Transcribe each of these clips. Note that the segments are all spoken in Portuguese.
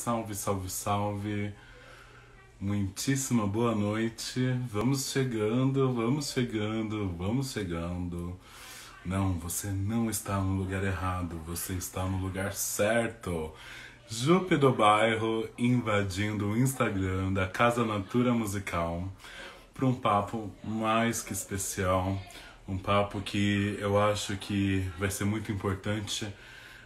Salve, salve, salve. Muitíssima boa noite. Vamos chegando, vamos chegando, vamos chegando. Não, você não está no lugar errado, você está no lugar certo. Jupe do Bairro invadindo o Instagram da Casa Natura Musical para um papo mais que especial. Um papo que eu acho que vai ser muito importante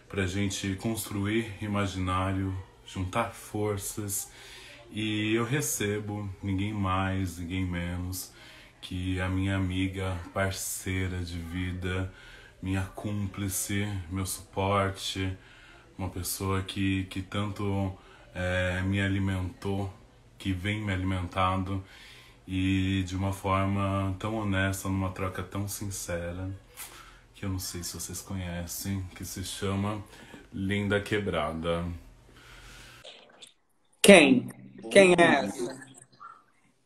para a gente construir imaginário, juntar forças. E eu recebo ninguém mais, ninguém menos que a minha amiga, parceira de vida, minha cúmplice, meu suporte, uma pessoa que, que tanto é, me alimentou, que vem me alimentando e de uma forma tão honesta, numa troca tão sincera, que eu não sei se vocês conhecem, que se chama Linda Quebrada. Quem? Quem é essa?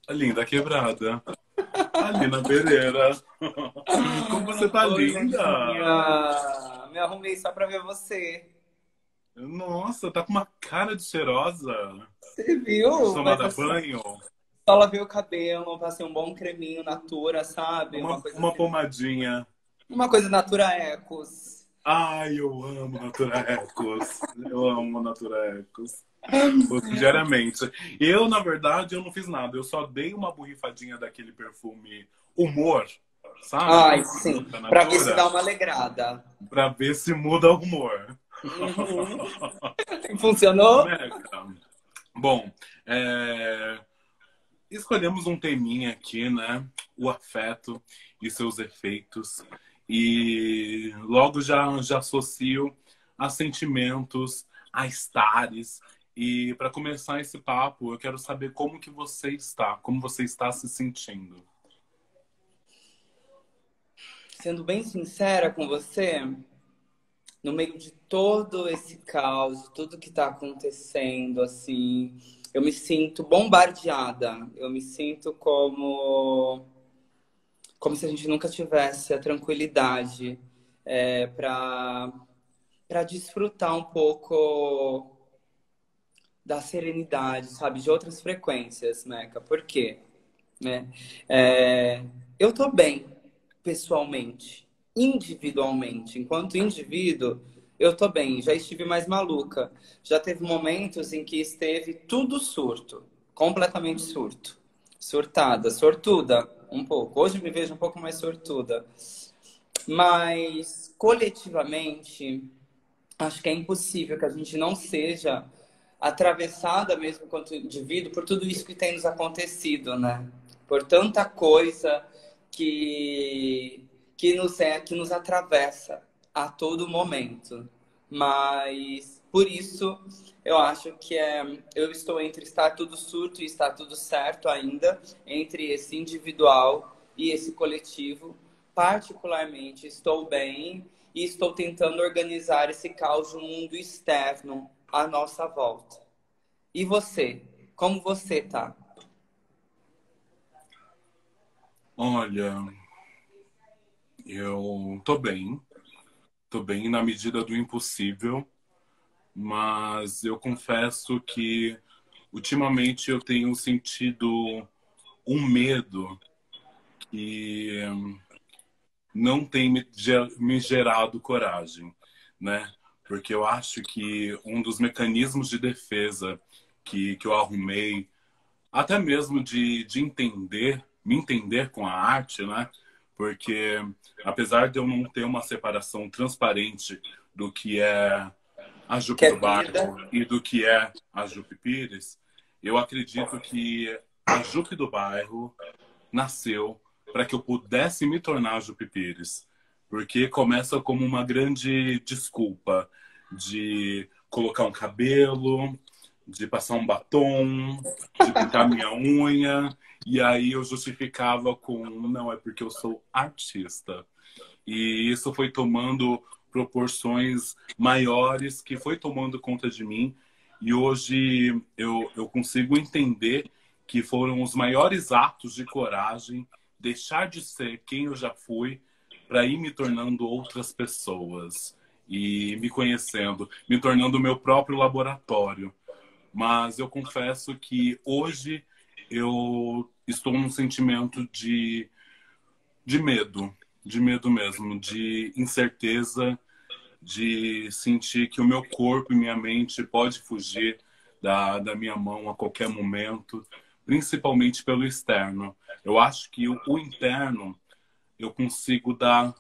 A Linda Quebrada. A Lina Pereira. Como você tá Oi, linda! Me arrumei só pra ver você. Nossa, tá com uma cara de cheirosa. Você viu? Tomada eu banho. Só lavei o cabelo, passei um bom creminho Natura, sabe? Uma, coisa uma assim. pomadinha. Uma coisa Natura Ecos. Ai, eu amo Natura Ecos. Eu amo Natura Ecos. Diariamente. Eu, na verdade, eu não fiz nada. Eu só dei uma borrifadinha daquele perfume Humor, sabe? Ai, sim. Pra ver se dá uma alegrada. pra ver se muda o humor. Uhum. Funcionou? Bom, é, escolhemos um teminha aqui, né? O afeto e seus efeitos. E logo já, já associo a sentimentos, a estares. E para começar esse papo, eu quero saber como que você está, como você está se sentindo. Sendo bem sincera com você, no meio de todo esse caos, tudo que tá acontecendo, assim, eu me sinto bombardeada. Eu me sinto como como se a gente nunca tivesse a tranquilidade é, para para desfrutar um pouco da serenidade, sabe, de outras frequências, Meca. Por quê? Né? É, eu tô bem, pessoalmente, individualmente. Enquanto indivíduo, eu tô bem. Já estive mais maluca. Já teve momentos em que esteve tudo surto, completamente surto. Surtada, sortuda, um pouco. Hoje me vejo um pouco mais sortuda. Mas, coletivamente, acho que é impossível que a gente não seja atravessada mesmo quanto indivíduo por tudo isso que tem nos acontecido, né? Por tanta coisa que que nos é que nos atravessa a todo momento. Mas por isso eu acho que é eu estou entre estar tudo surto e estar tudo certo ainda, entre esse individual e esse coletivo. Particularmente estou bem e estou tentando organizar esse caos no mundo externo à nossa volta. E você? Como você tá? Olha, eu tô bem, tô bem na medida do impossível, mas eu confesso que ultimamente eu tenho sentido um medo que não tem me ge- me gerado coragem, né? Porque eu acho que um dos mecanismos de defesa que, que eu arrumei, até mesmo de, de entender, me entender com a arte, né? Porque apesar de eu não ter uma separação transparente do que é a Jupe é do Bairro vida. e do que é a Jupe Pires, eu acredito que a Jupe do Bairro nasceu para que eu pudesse me tornar a Jupe Pires. Porque começa como uma grande desculpa de colocar um cabelo, de passar um batom, de pintar minha unha. E aí eu justificava com, não, é porque eu sou artista. E isso foi tomando proporções maiores, que foi tomando conta de mim. E hoje eu, eu consigo entender que foram os maiores atos de coragem deixar de ser quem eu já fui para ir me tornando outras pessoas e me conhecendo, me tornando o meu próprio laboratório. mas eu confesso que hoje eu estou num sentimento de, de medo, de medo mesmo, de incerteza, de sentir que o meu corpo e minha mente pode fugir da, da minha mão a qualquer momento, principalmente pelo externo. Eu acho que o, o interno eu consigo dar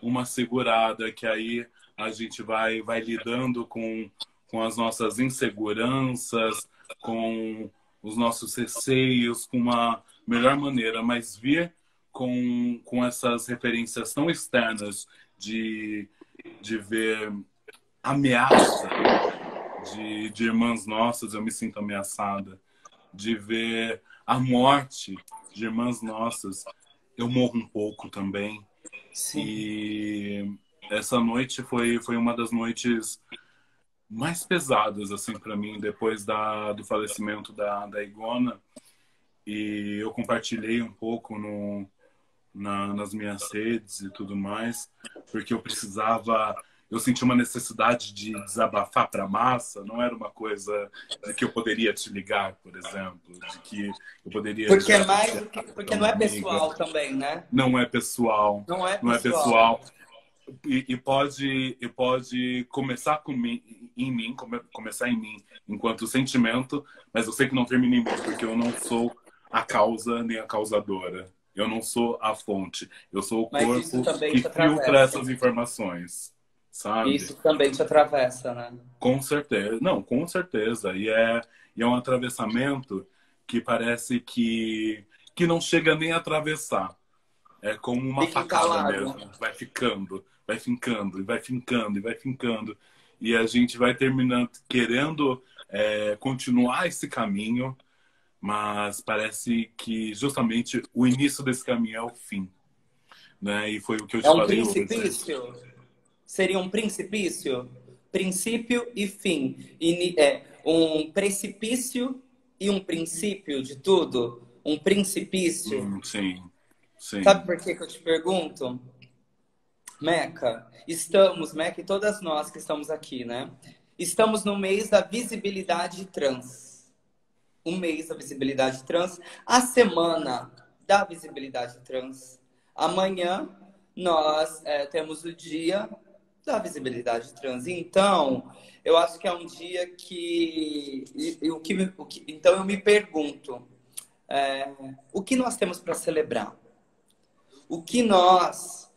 uma segurada, que aí a gente vai, vai lidando com, com as nossas inseguranças, com os nossos receios, com uma melhor maneira, mas vir com, com essas referências tão externas de, de ver ameaça de, de irmãs nossas, eu me sinto ameaçada, de ver a morte de irmãs nossas, eu morro um pouco também. Sim. E essa noite foi, foi uma das noites mais pesadas assim para mim depois da, do falecimento da, da Igona e eu compartilhei um pouco no, na, nas minhas redes e tudo mais porque eu precisava eu senti uma necessidade de desabafar para a massa, não era uma coisa de que eu poderia te ligar, por exemplo, de que eu poderia. Porque é mais, porque não é pessoal também, né? Não é pessoal. Não é pessoal. Não é pessoal. E, e, pode, e pode começar com mim, em mim, come, começar em mim enquanto sentimento, mas eu sei que não termina em mim, porque eu não sou a causa nem a causadora. Eu não sou a fonte. Eu sou o mas corpo que filtra essas informações sabe? Isso também te atravessa, né? Com certeza. Não, com certeza. E é, e é um atravessamento que parece que, que não chega nem a atravessar. É como uma facada mesmo. Vai ficando, vai fincando, e vai fincando, e vai fincando. E a gente vai terminando querendo é, continuar esse caminho, mas parece que justamente o início desse caminho é o fim. Né? E foi o que eu te é um falei precipício. hoje seria um principício? Princípio e fim. E, é, um precipício e um princípio de tudo? Um principício? Hum, sim, sim. Sabe por que, que eu te pergunto? Meca, estamos, Meca e todas nós que estamos aqui, né? Estamos no mês da visibilidade trans. O mês da visibilidade trans, a semana da visibilidade trans. Amanhã nós é, temos o dia da visibilidade trans. Então, eu acho que é um dia que, o que, o que então eu me pergunto, é, o que nós temos para celebrar? O que nós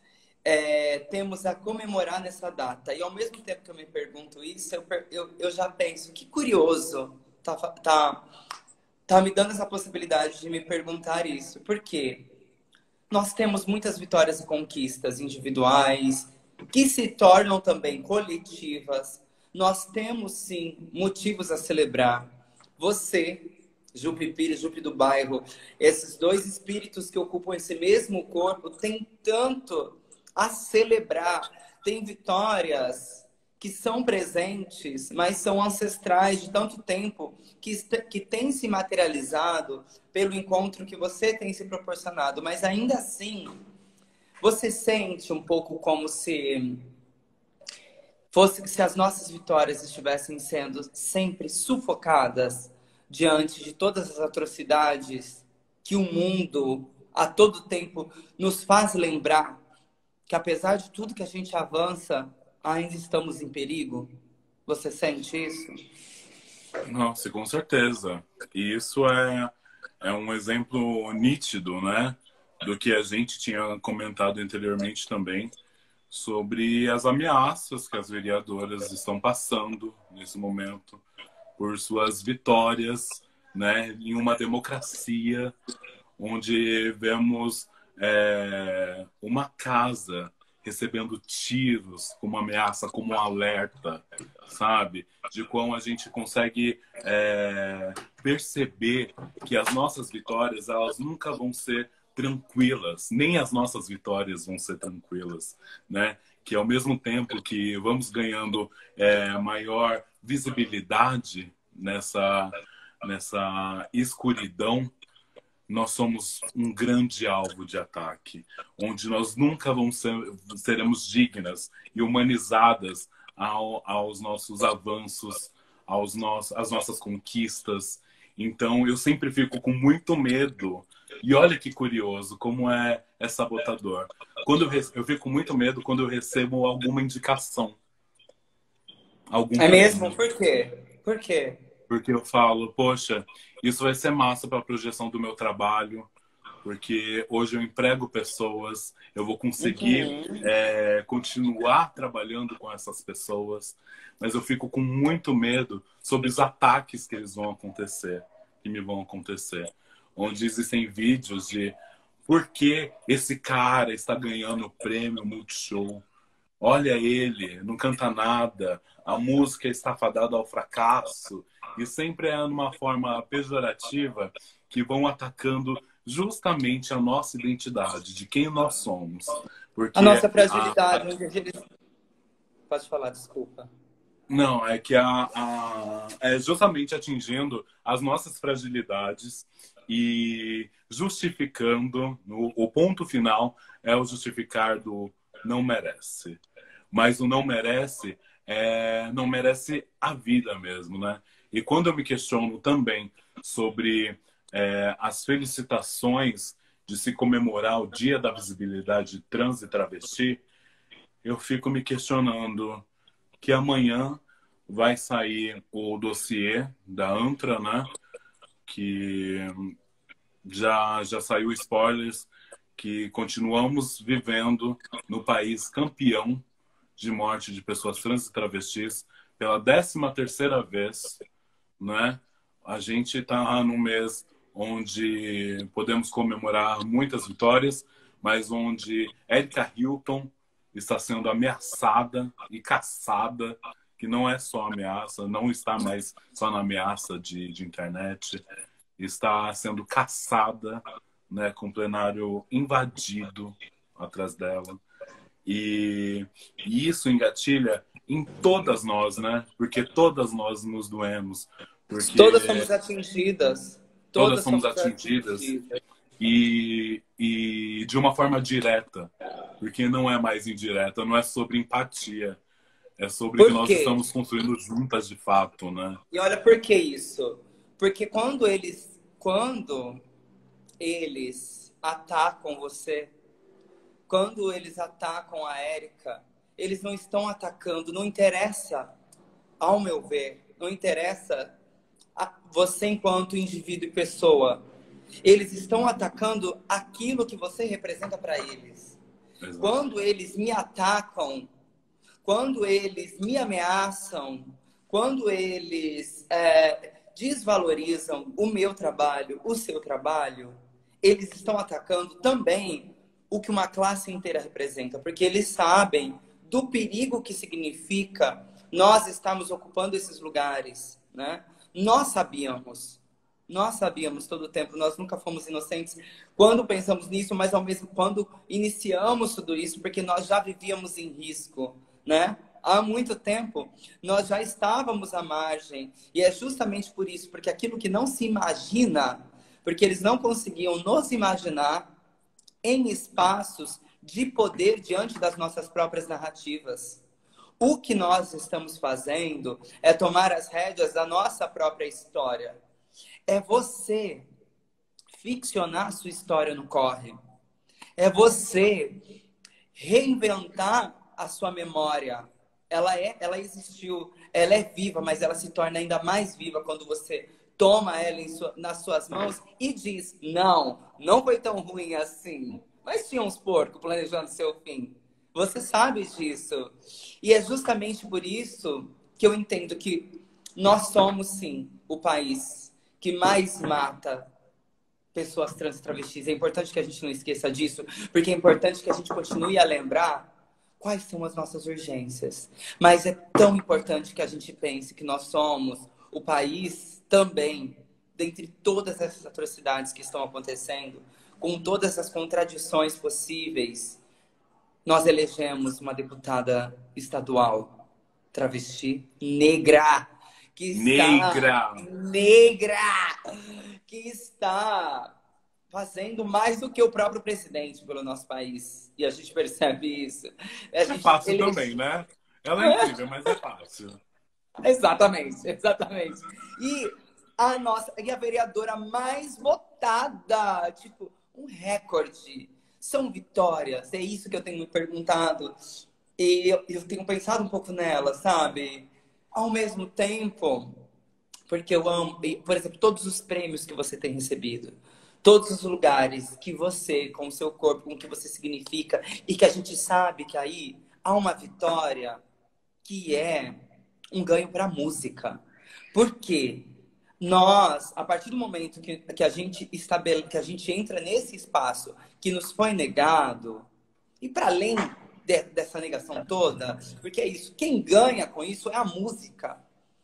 é, temos a comemorar nessa data? E ao mesmo tempo que eu me pergunto isso, eu, eu, eu já penso, que curioso, tá, tá, tá me dando essa possibilidade de me perguntar isso. Por quê? Nós temos muitas vitórias e conquistas individuais, que se tornam também coletivas. Nós temos sim motivos a celebrar. Você, Jupe Pires, Jupe do bairro, esses dois espíritos que ocupam esse mesmo corpo têm tanto a celebrar. Tem vitórias que são presentes, mas são ancestrais de tanto tempo que, que têm se materializado pelo encontro que você tem se proporcionado. Mas ainda assim, você sente um pouco como se fosse se as nossas vitórias estivessem sendo sempre sufocadas diante de todas as atrocidades que o mundo a todo tempo nos faz lembrar que apesar de tudo que a gente avança, ainda estamos em perigo? Você sente isso? Nossa, com certeza. E isso é, é um exemplo nítido, né? do que a gente tinha comentado anteriormente também sobre as ameaças que as vereadoras estão passando nesse momento por suas vitórias, né, em uma democracia onde vemos é, uma casa recebendo tiros como ameaça, como alerta, sabe? De como a gente consegue é, perceber que as nossas vitórias elas nunca vão ser tranquilas, nem as nossas vitórias vão ser tranquilas, né? Que ao mesmo tempo que vamos ganhando é, maior visibilidade nessa, nessa escuridão, nós somos um grande alvo de ataque, onde nós nunca vamos ser, seremos dignas e humanizadas ao, aos nossos avanços, aos nossos, às nossas conquistas. Então eu sempre fico com muito medo. E olha que curioso como é, é sabotador. Quando eu, eu fico com muito medo quando eu recebo alguma indicação. Algum é mesmo? Por quê? Por quê? Porque eu falo, poxa, isso vai ser massa para a projeção do meu trabalho, porque hoje eu emprego pessoas, eu vou conseguir uhum. é, continuar trabalhando com essas pessoas, mas eu fico com muito medo sobre os ataques que eles vão acontecer, que me vão acontecer, onde existem vídeos de por que esse cara está ganhando o prêmio Multishow, olha ele, não canta nada, a música está fadada ao fracasso, e sempre é numa forma pejorativa que vão atacando justamente a nossa identidade, de quem nós somos. Porque a nossa fragilidade. A... Pode falar, desculpa. Não, é que a, a, é justamente atingindo as nossas fragilidades e justificando, no, o ponto final é o justificar do não merece. Mas o não merece é, não merece a vida mesmo, né? E quando eu me questiono também sobre é, as felicitações de se comemorar o Dia da Visibilidade Trans e Travesti, eu fico me questionando que amanhã vai sair o dossiê da ANTRA, né? Que já, já saiu spoilers que continuamos vivendo no país campeão de morte de pessoas trans e travestis pela 13 terceira vez, né? A gente está num mês onde podemos comemorar muitas vitórias, mas onde Erika Hilton está sendo ameaçada e caçada, que não é só ameaça, não está mais só na ameaça de, de internet, está sendo caçada, né, com o plenário invadido atrás dela. E, e isso engatilha em todas nós, né? Porque todas nós nos doemos. Porque todas somos atingidas. Todas, todas somos, somos atingidas. atingidas. E, e de uma forma direta. Porque não é mais indireta, não é sobre empatia. É sobre o que nós estamos construindo juntas de fato, né? E olha por que isso? Porque quando eles, quando eles atacam você quando eles atacam a Érica, eles não estão atacando, não interessa, ao meu ver, não interessa você enquanto indivíduo e pessoa. Eles estão atacando aquilo que você representa para eles. Exato. Quando eles me atacam, quando eles me ameaçam, quando eles é, desvalorizam o meu trabalho, o seu trabalho, eles estão atacando também o que uma classe inteira representa, porque eles sabem do perigo que significa nós estarmos ocupando esses lugares, né? Nós sabíamos, nós sabíamos todo o tempo, nós nunca fomos inocentes quando pensamos nisso, mas ao mesmo quando iniciamos tudo isso, porque nós já vivíamos em risco, né? Há muito tempo nós já estávamos à margem e é justamente por isso, porque aquilo que não se imagina, porque eles não conseguiam nos imaginar, em espaços de poder diante das nossas próprias narrativas. O que nós estamos fazendo é tomar as rédeas da nossa própria história. É você ficcionar sua história no corre. É você reinventar a sua memória. Ela é, ela existiu, ela é viva, mas ela se torna ainda mais viva quando você toma ela sua, nas suas mãos e diz: não, não foi tão ruim assim. Mas tinha uns porcos planejando seu fim. Você sabe disso. E é justamente por isso que eu entendo que nós somos, sim, o país que mais mata pessoas trans e travestis. É importante que a gente não esqueça disso, porque é importante que a gente continue a lembrar quais são as nossas urgências. Mas é tão importante que a gente pense que nós somos o país também, dentre todas essas atrocidades que estão acontecendo, com todas as contradições possíveis, nós elegemos uma deputada estadual travesti negra que está negra negra que está fazendo mais do que o próprio presidente pelo nosso país e a gente percebe isso. A é gente, é fácil ele... também, né? Ela é incrível, mas é fácil. Exatamente, exatamente. E a nossa, e a vereadora mais votada, tipo, um recorde. São vitórias, é isso que eu tenho me perguntado. E eu, eu tenho pensado um pouco nela, sabe? Ao mesmo tempo, porque eu amo, por exemplo, todos os prêmios que você tem recebido, todos os lugares que você, com o seu corpo, com o que você significa, e que a gente sabe que aí há uma vitória que é um ganho para a música. Porque nós, a partir do momento que, que a gente estabele, que a gente entra nesse espaço que nos foi negado, e para além de, dessa negação toda, porque é isso, quem ganha com isso é a música.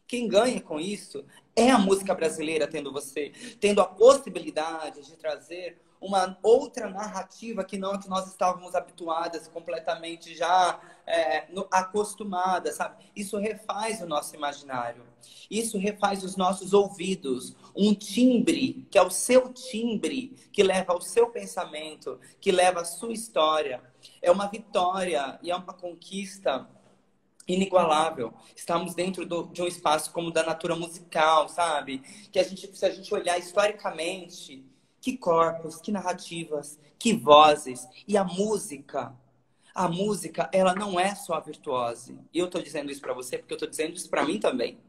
Quem ganha com isso é a música brasileira tendo você, tendo a possibilidade de trazer uma outra narrativa que não que nós estávamos habituadas, completamente já é, acostumadas, sabe? Isso refaz o nosso imaginário. Isso refaz os nossos ouvidos. Um timbre, que é o seu timbre, que leva ao seu pensamento, que leva à sua história. É uma vitória e é uma conquista inigualável. Estamos dentro do, de um espaço como da natura musical, sabe? Que a gente, se a gente olhar historicamente, que corpos, que narrativas, que vozes e a música. A música, ela não é só a virtuose. E eu estou dizendo isso para você porque eu estou dizendo isso para mim também.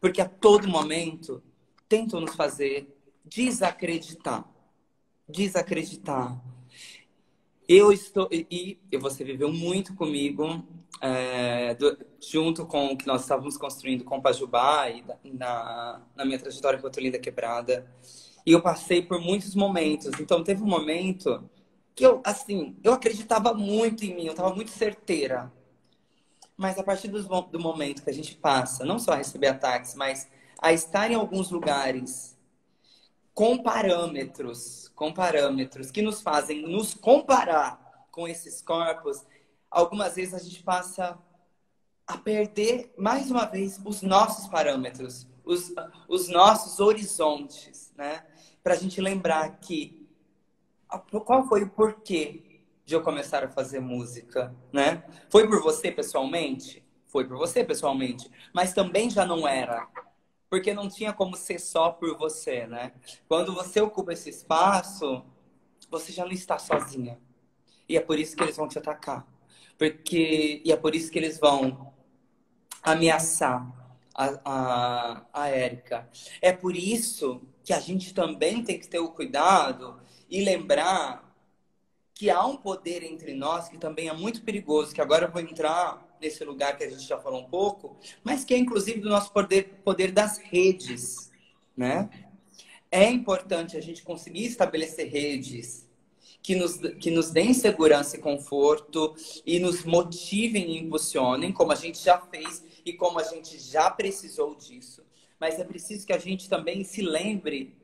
Porque a todo momento tentam nos fazer desacreditar. Desacreditar. Eu estou. E, e você viveu muito comigo, é, do, junto com o que nós estávamos construindo com Pajubá e na, na minha trajetória com a Linda Quebrada. E eu passei por muitos momentos. Então, teve um momento que eu, assim, eu acreditava muito em mim, eu estava muito certeira. Mas a partir do, do momento que a gente passa, não só a receber ataques, mas a estar em alguns lugares com parâmetros, com parâmetros que nos fazem nos comparar com esses corpos, algumas vezes a gente passa a perder mais uma vez os nossos parâmetros, os, os nossos horizontes, né? Para a gente lembrar que qual foi o porquê de eu começar a fazer música, né? Foi por você pessoalmente? Foi por você pessoalmente, mas também já não era porque não tinha como ser só por você, né? Quando você ocupa esse espaço, você já não está sozinha. E é por isso que eles vão te atacar. Porque, e é por isso que eles vão ameaçar a, a, a Érica. É por isso que a gente também tem que ter o cuidado e lembrar que há um poder entre nós que também é muito perigoso, que agora eu vou entrar nesse lugar que a gente já falou um pouco, mas que é inclusive do nosso poder, poder das redes, né? É importante a gente conseguir estabelecer redes que nos, que nos deem segurança e conforto e nos motivem e impulsionem, como a gente já fez e como a gente já precisou disso. Mas é preciso que a gente também se lembre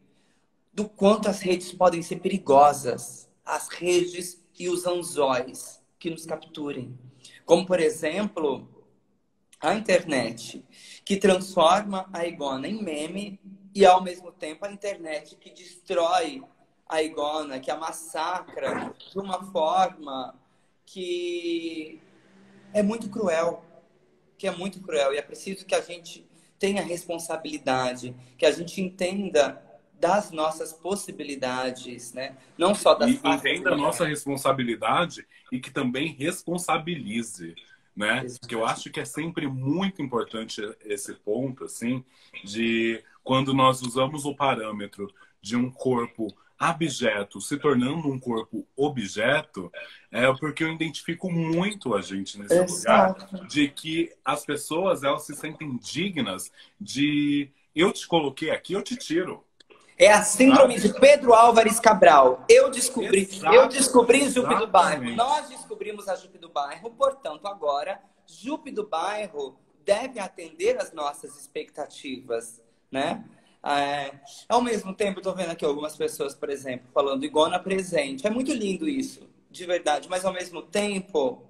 do quanto as redes podem ser perigosas, as redes e os anzóis que nos capturem. Como, por exemplo, a internet, que transforma a Igona em meme e, ao mesmo tempo, a internet que destrói a Igona, que a massacra de uma forma que é muito cruel. Que é muito cruel. E é preciso que a gente tenha responsabilidade, que a gente entenda das nossas possibilidades, né? Não só das e entenda a nossa responsabilidade e que também responsabilize, né? Exatamente. Porque eu acho que é sempre muito importante esse ponto, assim, de quando nós usamos o parâmetro de um corpo abjeto se tornando um corpo objeto, é porque eu identifico muito a gente nesse Exato. lugar de que as pessoas elas se sentem dignas de eu te coloquei aqui, eu te tiro. É a síndrome de Pedro Álvares Cabral. Eu descobri, Exato, eu descobri Jupe do Bairro. Nós descobrimos a Jupe do Bairro, portanto, agora Jupe do Bairro deve atender às nossas expectativas, né? É, ao mesmo tempo, estou vendo aqui algumas pessoas, por exemplo, falando Igona presente. É muito lindo isso, de verdade. Mas ao mesmo tempo,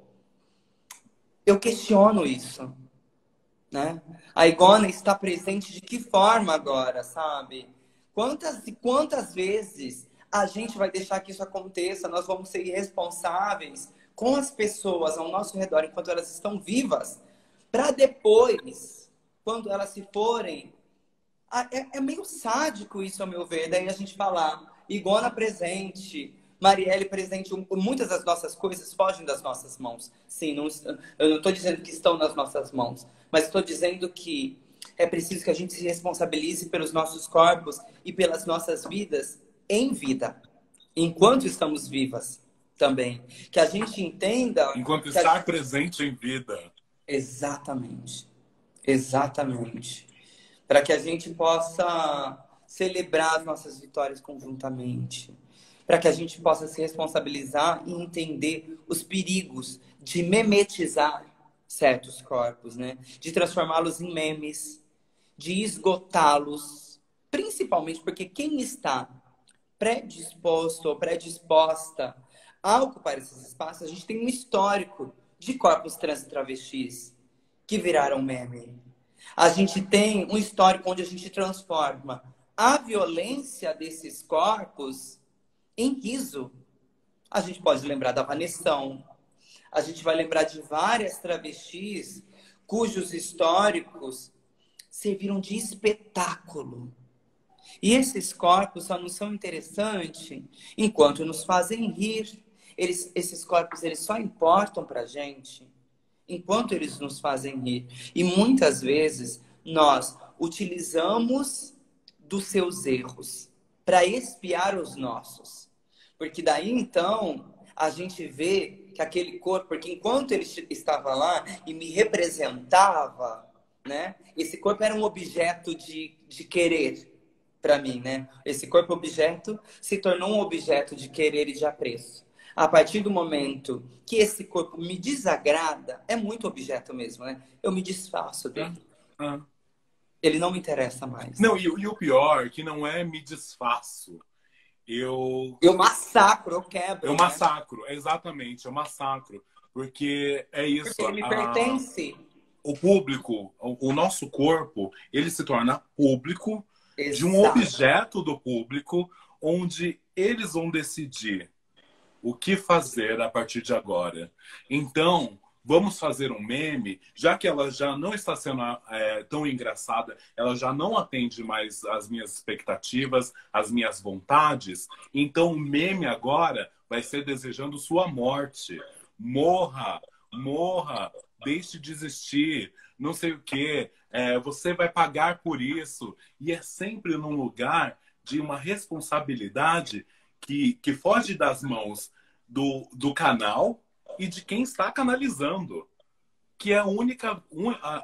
eu questiono isso, né? A Igona está presente de que forma agora, sabe? Quantas e quantas vezes a gente vai deixar que isso aconteça? Nós vamos ser irresponsáveis com as pessoas ao nosso redor enquanto elas estão vivas, para depois quando elas se forem. É, é meio sádico isso, ao meu ver. Daí a gente falar, Igona presente, Marielle presente, muitas das nossas coisas fogem das nossas mãos. Sim, não, eu não estou dizendo que estão nas nossas mãos, mas estou dizendo que é preciso que a gente se responsabilize pelos nossos corpos e pelas nossas vidas em vida, enquanto estamos vivas também. Que a gente entenda. Enquanto estar gente... presente em vida. Exatamente. Exatamente. Para que a gente possa celebrar as nossas vitórias conjuntamente. Para que a gente possa se responsabilizar e entender os perigos de memetizar certos corpos, né? De transformá-los em memes, de esgotá-los, principalmente porque quem está predisposto ou predisposta a ocupar esses espaços, a gente tem um histórico de corpos trans e travestis que viraram meme. A gente tem um histórico onde a gente transforma a violência desses corpos em riso. A gente pode lembrar da Vanessão. A gente vai lembrar de várias travestis cujos históricos serviram de espetáculo. E esses corpos só não são interessantes enquanto nos fazem rir. Eles, esses corpos eles só importam para gente enquanto eles nos fazem rir. E muitas vezes nós utilizamos dos seus erros para espiar os nossos. Porque daí então a gente vê que aquele corpo, porque enquanto ele estava lá e me representava, né? Esse corpo era um objeto de, de querer para mim, né? Esse corpo objeto se tornou um objeto de querer e de apreço. A partir do momento que esse corpo me desagrada, é muito objeto mesmo, né? Eu me desfaço dele. Ah, ah. Ele não me interessa mais. Não, e, e o pior, que não é me desfaço. Eu. Eu massacro, eu quebro. Eu né? massacro, exatamente, eu massacro. Porque é isso. Porque ele me a... pertence. O público, o, o nosso corpo, ele se torna público Exato. de um objeto do público onde eles vão decidir o que fazer a partir de agora. Então, vamos fazer um meme, já que ela já não está sendo é, tão engraçada, ela já não atende mais as minhas expectativas, as minhas vontades. Então, o meme agora vai ser desejando sua morte. Morra, morra, deixe de existir, não sei o que. É, você vai pagar por isso. E é sempre num lugar de uma responsabilidade que, que foge das mãos do, do canal e de quem está canalizando. Que é a única,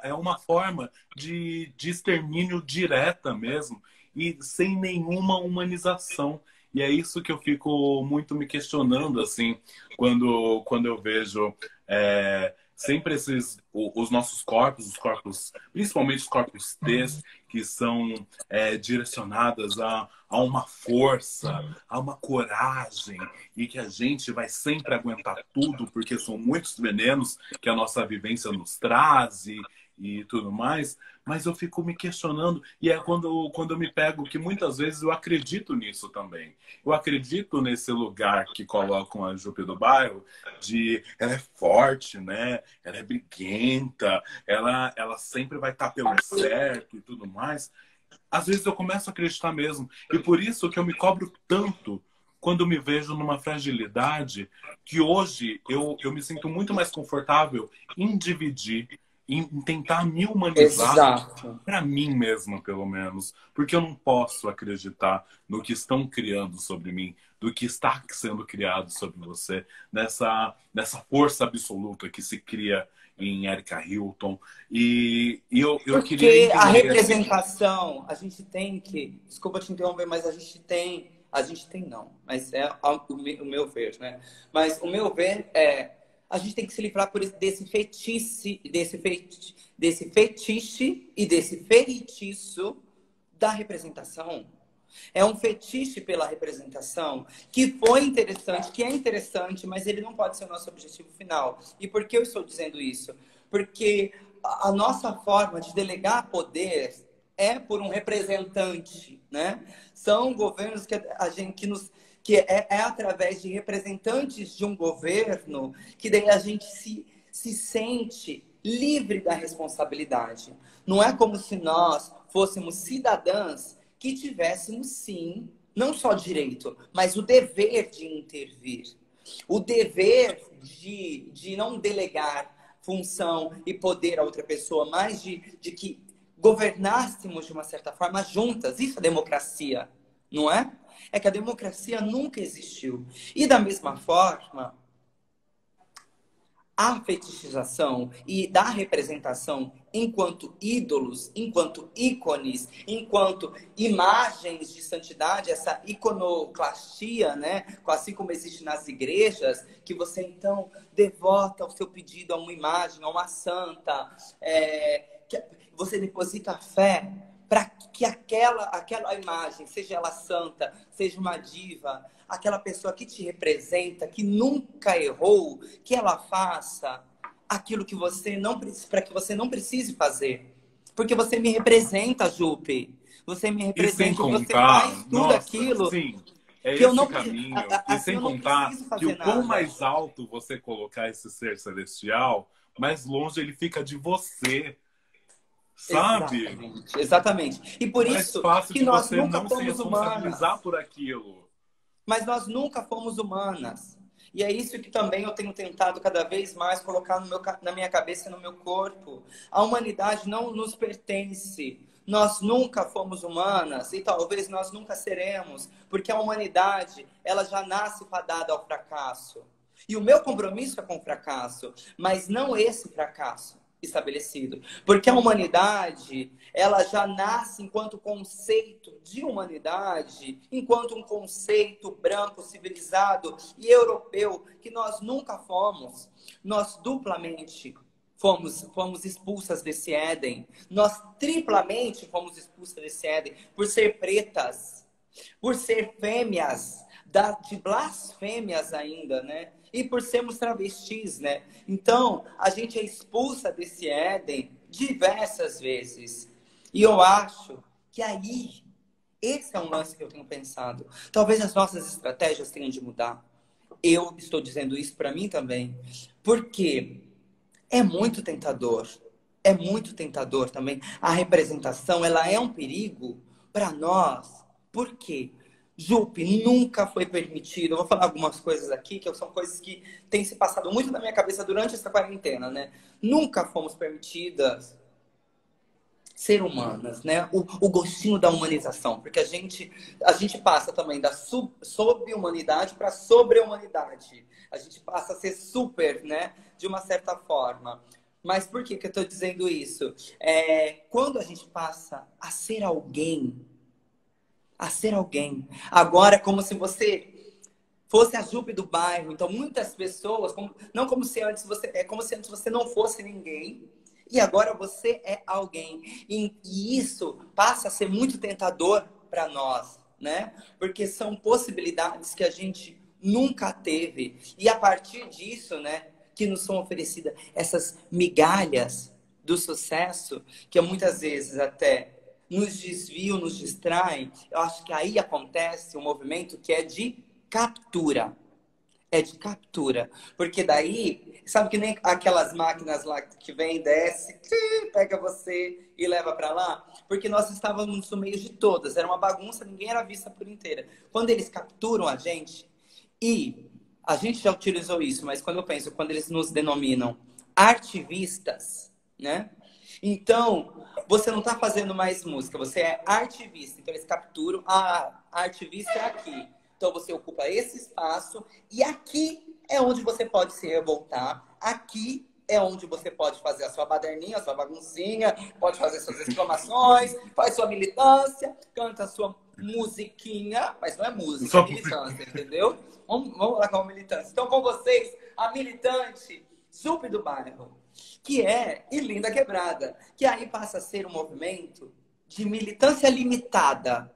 é uma forma de, de extermínio direta mesmo e sem nenhuma humanização. E é isso que eu fico muito me questionando, assim, quando, quando eu vejo é, sempre esses os nossos corpos, os corpos, principalmente os corpos T, que são é, direcionadas a, a uma força, a uma coragem, e que a gente vai sempre aguentar tudo, porque são muitos venenos que a nossa vivência nos traz e, e tudo mais, mas eu fico me questionando, e é quando, quando eu me pego que muitas vezes eu acredito nisso também. Eu acredito nesse lugar que colocam a Jupe do bairro, de ela é forte, né? Ela é briguenta, ela, ela sempre vai estar pelo certo e tudo mais. Às vezes eu começo a acreditar mesmo, e por isso que eu me cobro tanto quando me vejo numa fragilidade que hoje eu, eu me sinto muito mais confortável em dividir em tentar me humanizar para mim mesma, pelo menos. Porque eu não posso acreditar no que estão criando sobre mim, do que está sendo criado sobre você, nessa, nessa força absoluta que se cria em Erika Hilton. E, e eu, eu Porque queria. a representação, a gente tem que. Desculpa te interromper, mas a gente tem. A gente tem não, mas é o meu ver, né? Mas o meu ver é a gente tem que se livrar por desse fetiche, desse desse fetiche e desse feitiço da representação. É um fetiche pela representação que foi interessante, que é interessante, mas ele não pode ser o nosso objetivo final. E por que eu estou dizendo isso? Porque a nossa forma de delegar poder é por um representante, né? São governos que a gente que nos que é, é através de representantes de um governo que daí a gente se, se sente livre da responsabilidade. Não é como se nós fôssemos cidadãs que tivéssemos, sim, não só direito, mas o dever de intervir. O dever de, de não delegar função e poder a outra pessoa, mas de, de que governássemos de uma certa forma juntas. Isso é democracia, não é? É que a democracia nunca existiu. E da mesma forma, a fetichização e da representação enquanto ídolos, enquanto ícones, enquanto imagens de santidade, essa iconoclastia, né? Assim como existe nas igrejas, que você então devota o seu pedido a uma imagem, a uma santa, é, você deposita fé para que aquela, aquela imagem, seja ela santa, seja uma diva, aquela pessoa que te representa, que nunca errou, que ela faça aquilo que você não para que você não precise fazer. Porque você me representa, Jupe. Você me representa, contar, você faz tudo nossa, aquilo. Sim. É que eu não, caminho. A, a, e sem contar que o quanto mais alto você colocar esse ser celestial, mais longe ele fica de você. Sabe? Exatamente. Exatamente. E por mais isso fácil que nós nunca fomos humanas. por aquilo. Mas nós nunca fomos humanas. E é isso que também eu tenho tentado cada vez mais colocar meu, na minha cabeça e no meu corpo. A humanidade não nos pertence. Nós nunca fomos humanas e talvez nós nunca seremos, porque a humanidade ela já nasce fadada ao fracasso. E o meu compromisso é com o fracasso, mas não esse fracasso estabelecido. Porque a humanidade, ela já nasce enquanto conceito de humanidade, enquanto um conceito branco, civilizado e europeu, que nós nunca fomos. Nós duplamente fomos, fomos expulsas desse Éden. Nós triplamente fomos expulsas desse Éden por ser pretas, por ser fêmeas, de blasfêmias ainda, né? E por sermos travestis, né? Então, a gente é expulsa desse Éden diversas vezes. E eu acho que aí, esse é um lance que eu tenho pensado. Talvez as nossas estratégias tenham de mudar. Eu estou dizendo isso para mim também. Porque é muito tentador. É muito tentador também. A representação, ela é um perigo para nós. Por quê? Jupe, nunca foi permitido. Eu vou falar algumas coisas aqui que são coisas que têm se passado muito na minha cabeça durante essa quarentena, né? Nunca fomos permitidas ser humanas, né? O, o gostinho da humanização, porque a gente a gente passa também da sub, humanidade para sobre-humanidade. A gente passa a ser super, né? De uma certa forma. Mas por que, que eu estou dizendo isso? É, quando a gente passa a ser alguém a ser alguém. Agora como se você fosse a Jupe do bairro. Então, muitas pessoas, como, não como se antes você, é como se antes você não fosse ninguém. E agora você é alguém. E, e isso passa a ser muito tentador para nós, né? Porque são possibilidades que a gente nunca teve. E a partir disso, né, que nos são oferecidas essas migalhas do sucesso, que muitas vezes até nos desviam, nos distraem, eu acho que aí acontece um movimento que é de captura. É de captura. Porque daí, sabe que nem aquelas máquinas lá que vem, desce, pega você e leva para lá? Porque nós estávamos no meio de todas, era uma bagunça, ninguém era vista por inteira. Quando eles capturam a gente, e a gente já utilizou isso, mas quando eu penso, quando eles nos denominam artivistas, né? Então, você não está fazendo mais música, você é artivista. Então, eles capturam, ah, a artivista é aqui. Então, você ocupa esse espaço e aqui é onde você pode se revoltar. Aqui é onde você pode fazer a sua baderninha, a sua baguncinha, pode fazer suas exclamações, faz sua militância, canta a sua musiquinha, mas não é música, é militância, entendeu? Vamos, vamos lá com a militância. Então, com vocês, a militante Zup do bairro que é e Linda Quebrada, que aí passa a ser um movimento de militância limitada.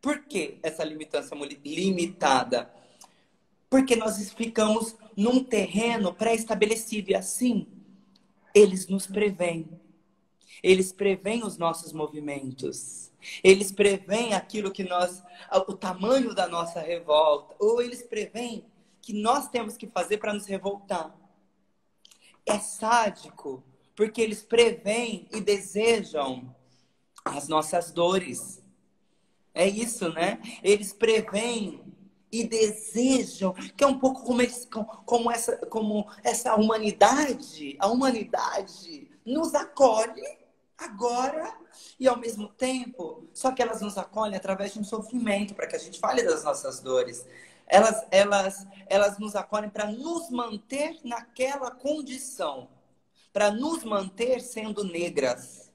Por que essa militância limitada? Porque nós ficamos num terreno pré-estabelecido e assim eles nos preveem. Eles preveem os nossos movimentos. Eles preveem aquilo que nós, o tamanho da nossa revolta, ou eles preveem que nós temos que fazer para nos revoltar é sádico, porque eles preveem e desejam as nossas dores. É isso, né? Eles preveem e desejam, que é um pouco como, como, essa, como essa humanidade, a humanidade nos acolhe agora e ao mesmo tempo, só que elas nos acolhem através de um sofrimento para que a gente fale das nossas dores. Elas, elas, elas nos acolhem para nos manter naquela condição, para nos manter sendo negras,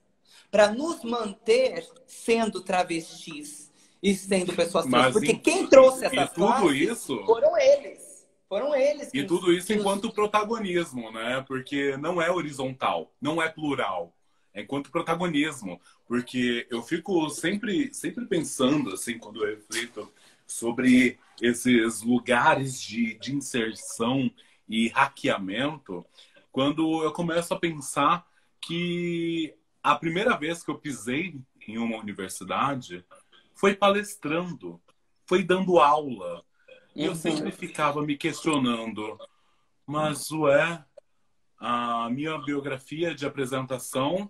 para nos manter sendo travestis, e sendo pessoas trans. Porque quem trouxe essa tudo isso foram eles. Foram eles. e tudo isso enquanto protagonismo, né? Porque não é horizontal, não é plural. É enquanto protagonismo. Porque eu fico sempre, sempre pensando, assim, quando eu reflito sobre esses lugares de, de inserção e hackeamento, quando eu começo a pensar que a primeira vez que eu pisei em uma universidade, foi palestrando, foi dando aula. E eu sempre ficava me questionando, mas ué, a minha biografia de apresentação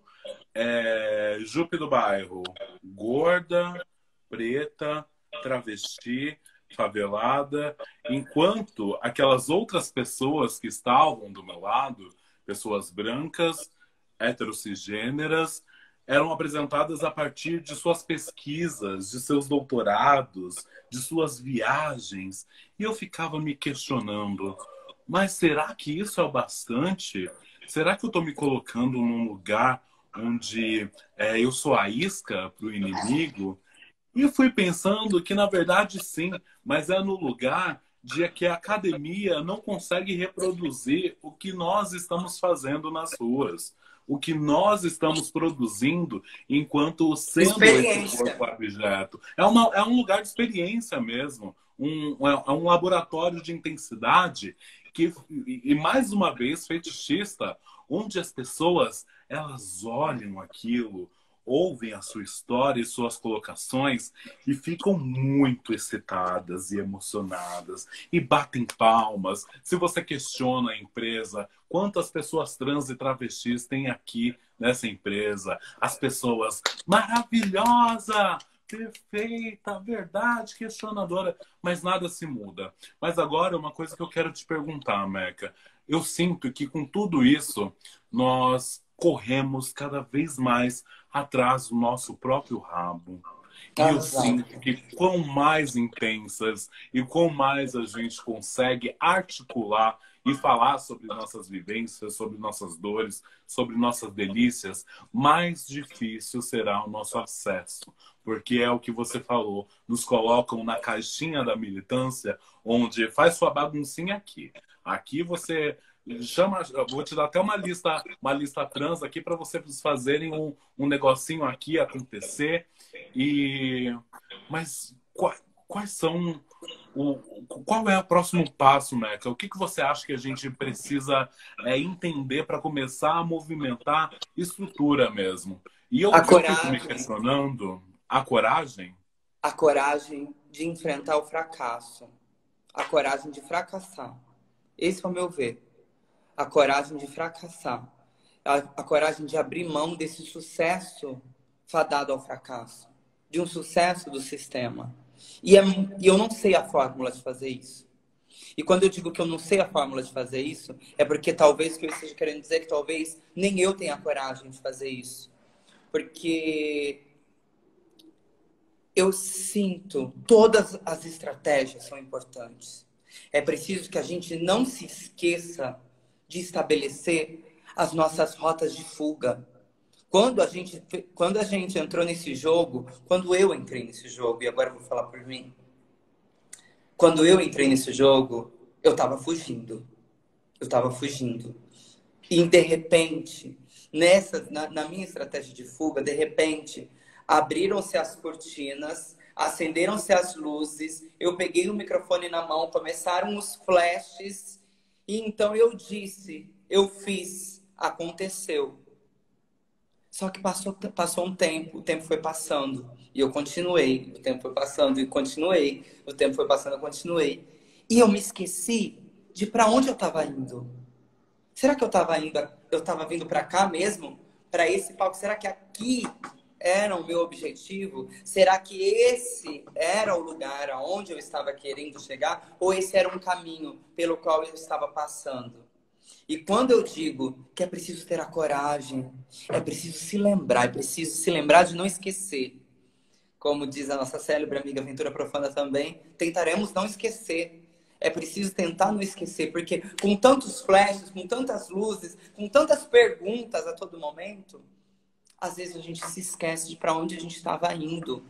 é Jupe do Bairro, gorda, preta, travesti, favelada, enquanto aquelas outras pessoas que estavam do meu lado, pessoas brancas, heterocisgêneras, eram apresentadas a partir de suas pesquisas, de seus doutorados, de suas viagens. E eu ficava me questionando: mas será que isso é o bastante? Será que eu estou me colocando num lugar onde é, eu sou a isca para o inimigo? E fui pensando que, na verdade, sim, mas é no lugar de que a academia não consegue reproduzir o que nós estamos fazendo nas ruas o que nós estamos produzindo enquanto sendo esse corpo objeto. É, uma, é um lugar de experiência mesmo, um, é, é um laboratório de intensidade que, e mais uma vez, fetichista, onde as pessoas elas olham aquilo, ouvem a sua história e suas colocações e ficam muito excitadas e emocionadas e batem palmas. Se você questiona a empresa, quantas pessoas trans e travestis tem aqui nessa empresa? As pessoas maravilhosa, perfeita, verdade, questionadora, mas nada se muda. Mas agora uma coisa que eu quero te perguntar, Meca. Eu sinto que com tudo isso nós corremos cada vez mais atrás do nosso próprio rabo. E eu sinto que quão mais intensas e quão mais a gente consegue articular e falar sobre nossas vivências, sobre nossas dores, sobre nossas delícias, mais difícil será o nosso acesso. Porque é o que você falou, nos colocam na caixinha da militância, onde faz sua baguncinha aqui. Aqui você chama, vou te dar até uma lista, uma lista trans aqui para vocês fazerem um, um negocinho aqui acontecer. E mas quais, quais são o, qual é o próximo passo, Meca? O que, que você acha que a gente precisa é, entender para começar a movimentar estrutura mesmo? E eu, a coragem. fico me questionando, a coragem? A coragem de enfrentar o fracasso. A coragem de fracassar. Esse é o meu ver a coragem de fracassar, a, a coragem de abrir mão desse sucesso fadado ao fracasso, de um sucesso do sistema. E, é, e eu não sei a fórmula de fazer isso. E quando eu digo que eu não sei a fórmula de fazer isso, é porque talvez que eu esteja querendo dizer que talvez nem eu tenha a coragem de fazer isso. Porque eu sinto todas as estratégias são importantes. É preciso que a gente não se esqueça de estabelecer as nossas rotas de fuga. Quando a gente, quando a gente entrou nesse jogo, quando eu entrei nesse jogo, e agora vou falar por mim, quando eu entrei nesse jogo, eu estava fugindo. Eu estava fugindo. E de repente, nessa, na, na minha estratégia de fuga, de repente, abriram-se as cortinas, acenderam-se as luzes, eu peguei o microfone na mão, começaram os flashes e então eu disse, eu fiz, aconteceu. Só que passou, passou um tempo, o tempo foi passando. E eu continuei. O tempo foi passando e continuei. O tempo foi passando e continuei. E eu me esqueci de para onde eu estava indo. Será que eu estava indo eu estava vindo para cá mesmo, para esse palco? Será que aqui era o meu objetivo? Será que esse era o lugar aonde eu estava querendo chegar? Ou esse era um caminho pelo qual eu estava passando? E quando eu digo que é preciso ter a coragem, é preciso se lembrar, é preciso se lembrar de não esquecer. Como diz a nossa célebre amiga Aventura Profana também, tentaremos não esquecer. É preciso tentar não esquecer, porque com tantos flashes, com tantas luzes, com tantas perguntas a todo momento, às vezes a gente se esquece de para onde a gente estava indo.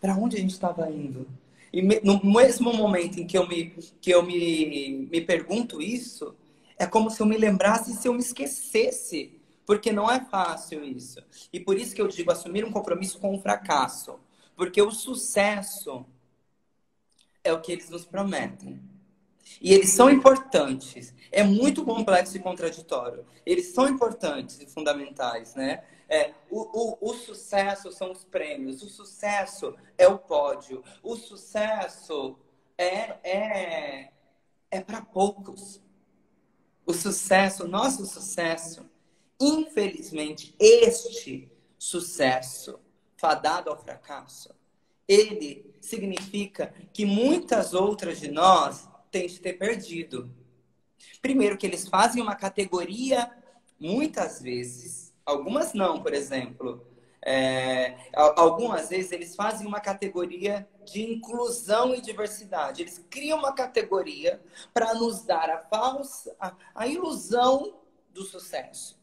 Para onde a gente estava indo? E no mesmo momento em que eu me, que eu me, me pergunto isso, é como se eu me lembrasse e se eu me esquecesse. Porque não é fácil isso. E por isso que eu digo assumir um compromisso com o fracasso. Porque o sucesso é o que eles nos prometem. E eles são importantes. É muito complexo e contraditório. Eles são importantes e fundamentais, né? É, o, o, o sucesso são os prêmios, o sucesso é o pódio, o sucesso é, é, é para poucos. O sucesso, nosso sucesso, infelizmente, este sucesso fadado ao fracasso, ele significa que muitas outras de nós de ter perdido. Primeiro, que eles fazem uma categoria, muitas vezes, Algumas não, por exemplo. É, algumas vezes eles fazem uma categoria de inclusão e diversidade. Eles criam uma categoria para nos dar a falsa, a, a, ilusão do sucesso.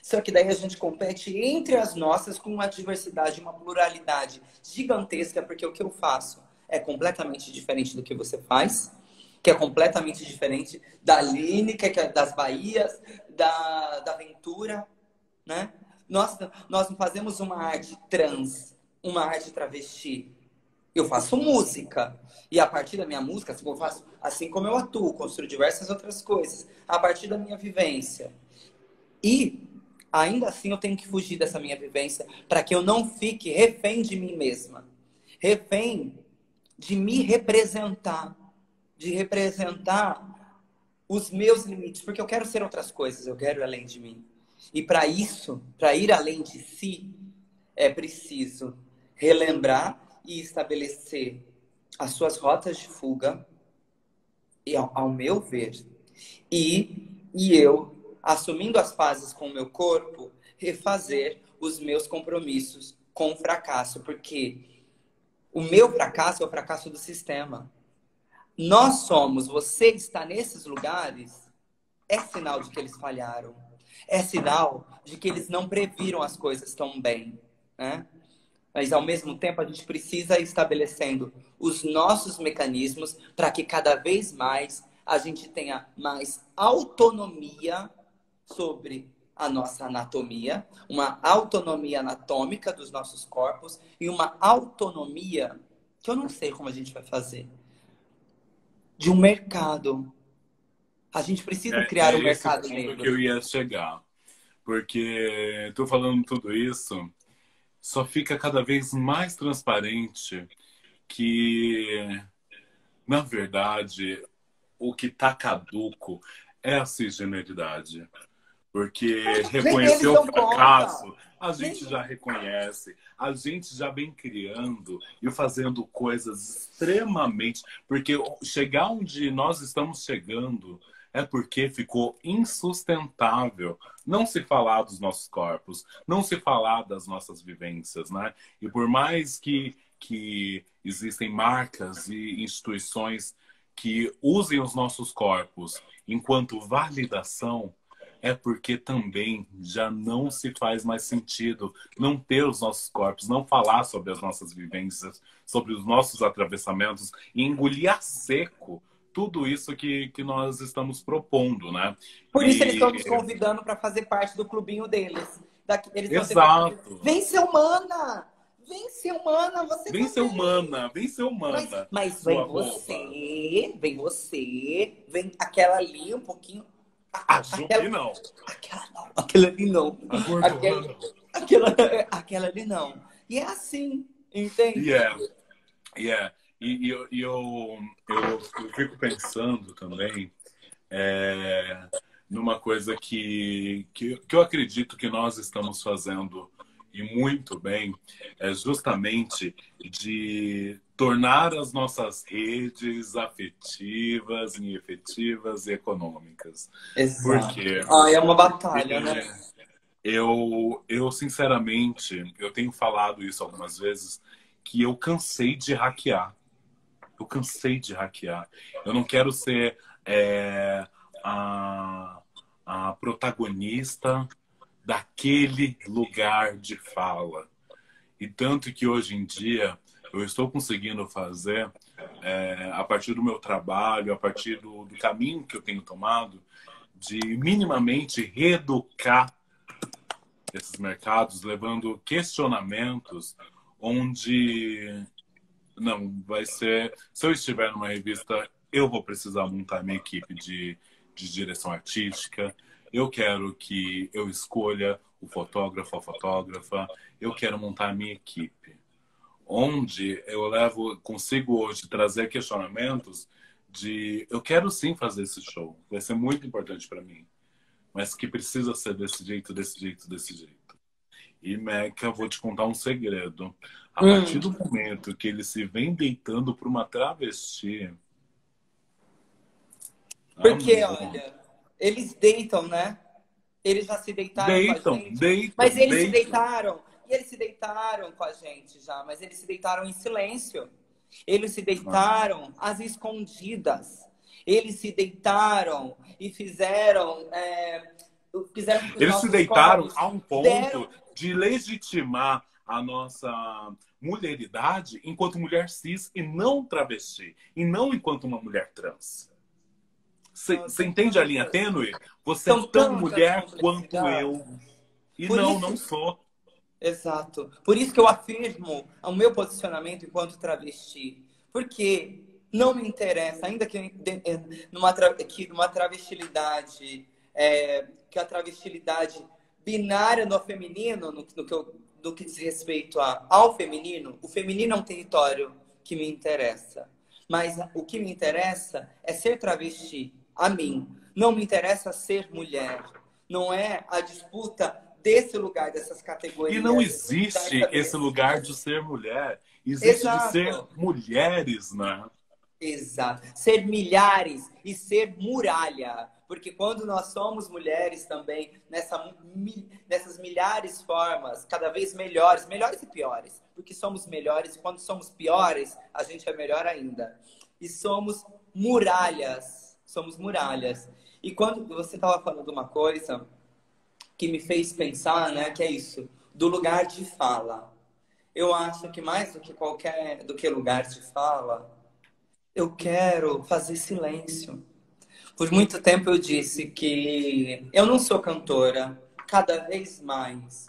Só que daí a gente compete entre as nossas com uma diversidade, uma pluralidade gigantesca, porque o que eu faço é completamente diferente do que você faz, que é completamente diferente da Aline, que é das Bahias, da, da Aventura né? Nós, nós não fazemos uma arte trans, uma arte travesti. Eu faço música. E a partir da minha música, assim eu faço, assim como eu atuo, construo diversas outras coisas, a partir da minha vivência. E ainda assim eu tenho que fugir dessa minha vivência para que eu não fique refém de mim mesma. Refém de me representar, de representar os meus limites, porque eu quero ser outras coisas, eu quero ir além de mim. E para isso, para ir além de si, é preciso relembrar e estabelecer as suas rotas de fuga, e ao, ao meu ver, e, e eu, assumindo as fases com o meu corpo, refazer os meus compromissos com o fracasso, porque o meu fracasso é o fracasso do sistema. Nós somos, você está nesses lugares, é sinal de que eles falharam é sinal de que eles não previram as coisas tão bem, né? Mas ao mesmo tempo a gente precisa ir estabelecendo os nossos mecanismos para que cada vez mais a gente tenha mais autonomia sobre a nossa anatomia, uma autonomia anatômica dos nossos corpos e uma autonomia que eu não sei como a gente vai fazer de um mercado a gente precisa é, criar é um mercado negro. que eu ia chegar. Porque estou falando tudo isso, só fica cada vez mais transparente que, na verdade, o que está caduco é a cisgeneridade. Porque reconhecer o fracasso, a gente já reconhece, a gente já vem criando e fazendo coisas extremamente. Porque chegar onde nós estamos chegando é porque ficou insustentável não se falar dos nossos corpos, não se falar das nossas vivências, né? E por mais que, que existem marcas e instituições que usem os nossos corpos enquanto validação, é porque também já não se faz mais sentido não ter os nossos corpos, não falar sobre as nossas vivências, sobre os nossos atravessamentos e engolir a seco tudo isso que, que nós estamos propondo, né? Por isso e... eles estão nos convidando para fazer parte do clubinho deles. Eles Exato. Vem ser humana! Vem ser humana, você Vem ser humana, vem ser humana. Mas, mas vem você, vem você, vem aquela ali um pouquinho. Aquela, não. Aquela não, aquela ali não. Aquela, aquela, aquela ali não. E é assim, entende? Yeah. Yeah. E, e eu, eu, eu, eu, fico pensando também é, numa coisa que, que, que eu acredito que nós estamos fazendo e muito bem, é justamente de tornar as nossas redes afetivas e efetivas e econômicas. Exato. Porque ah, é uma batalha, é, né? Eu, eu, sinceramente, eu tenho falado isso algumas vezes, que eu cansei de hackear. Eu cansei de hackear. Eu não quero ser é, a, a protagonista daquele lugar de fala. E tanto que hoje em dia eu estou conseguindo fazer, é, a partir do meu trabalho, a partir do, do caminho que eu tenho tomado, de minimamente reeducar esses mercados, levando questionamentos onde não vai ser. Se eu estiver numa revista, eu vou precisar montar minha equipe de, de direção artística, eu quero que eu escolha o fotógrafo, a fotógrafa, eu quero montar a minha equipe. Onde eu levo, consigo hoje trazer questionamentos de eu quero sim fazer esse show, vai ser muito importante para mim, mas que precisa ser desse jeito, desse jeito, desse jeito. E Meca, vou te contar um segredo. A hum. partir do momento que ele se vem deitando para uma travesti. Porque, olha, eles deitam, né? Eles já se deitaram deitam. Deitam, mas eles deitam. se deitaram. E eles se deitaram com a gente já, mas eles se deitaram em silêncio. Eles se deitaram às escondidas. Eles se deitaram e fizeram. É, fizeram eles se deitaram a um ponto deram... de legitimar a nossa mulheridade enquanto mulher cis e não travesti, e não enquanto uma mulher trans. Você entende a linha tênue? Você é tão mulher quanto eu. E Por não, isso... não sou. Exato. Por isso que eu afirmo o meu posicionamento enquanto travesti. Porque não me interessa, ainda que numa, que numa travestilidade, é, que a travestilidade binária no feminino, no, no, que, eu, no que diz respeito a, ao feminino, o feminino é um território que me interessa. Mas o que me interessa é ser travesti a mim. Não me interessa ser mulher. Não é a disputa desse lugar, dessas categorias. E não existe esse lugar de ser mulher. Existe Exato. de ser mulheres, né? Exato. Ser milhares e ser muralha. Porque quando nós somos mulheres também, nessa, nessas milhares formas, cada vez melhores, melhores e piores. Porque somos melhores e quando somos piores, a gente é melhor ainda. E somos muralhas somos muralhas. E quando você estava falando uma coisa que me fez pensar, né, que é isso, do lugar de fala. Eu acho que mais do que qualquer, do que lugar de fala, eu quero fazer silêncio. Por muito tempo eu disse que eu não sou cantora, cada vez mais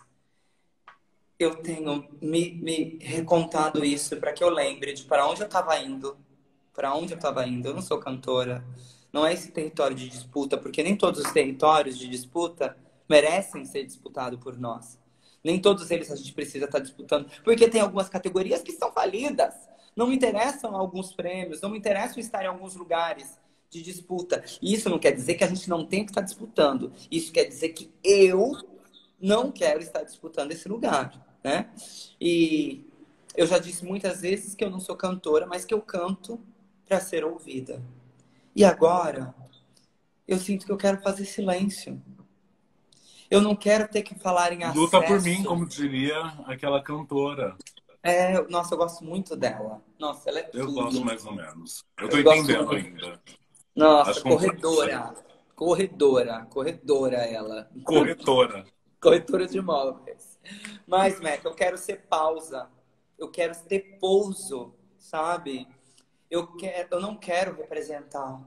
eu tenho me, me recontado isso para que eu lembre de para onde eu estava indo, para onde eu estava indo. Eu não sou cantora, não é esse território de disputa, porque nem todos os territórios de disputa merecem ser disputados por nós. Nem todos eles a gente precisa estar disputando, porque tem algumas categorias que são falidas. Não me interessam alguns prêmios, não me interessam estar em alguns lugares de disputa. Isso não quer dizer que a gente não tem que estar disputando. Isso quer dizer que eu não quero estar disputando esse lugar, né? E eu já disse muitas vezes que eu não sou cantora, mas que eu canto para ser ouvida. E agora, eu sinto que eu quero fazer silêncio. Eu não quero ter que falar em acesso. Luta por mim, como diria aquela cantora. É, nossa, eu gosto muito dela. Nossa, ela é tudo. Eu gosto mais ou menos. Eu tô eu entendendo ainda. Nossa, Acho corredora. Corredora. Corredora ela. Corretora. Corretora de imóveis. Mas, Mac, eu quero ser pausa. Eu quero ter pouso, sabe? eu, quero, eu não quero representar.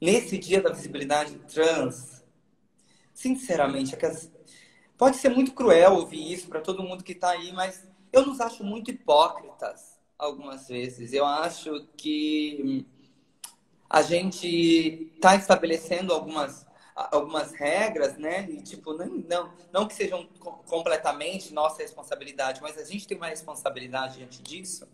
Nesse dia da visibilidade trans, sinceramente, é pode ser muito cruel ouvir isso para todo mundo que está aí, mas eu nos acho muito hipócritas algumas vezes. Eu acho que a gente está estabelecendo algumas algumas regras, né? E, tipo, não, não, não que sejam completamente nossa responsabilidade, mas a gente tem uma responsabilidade diante disso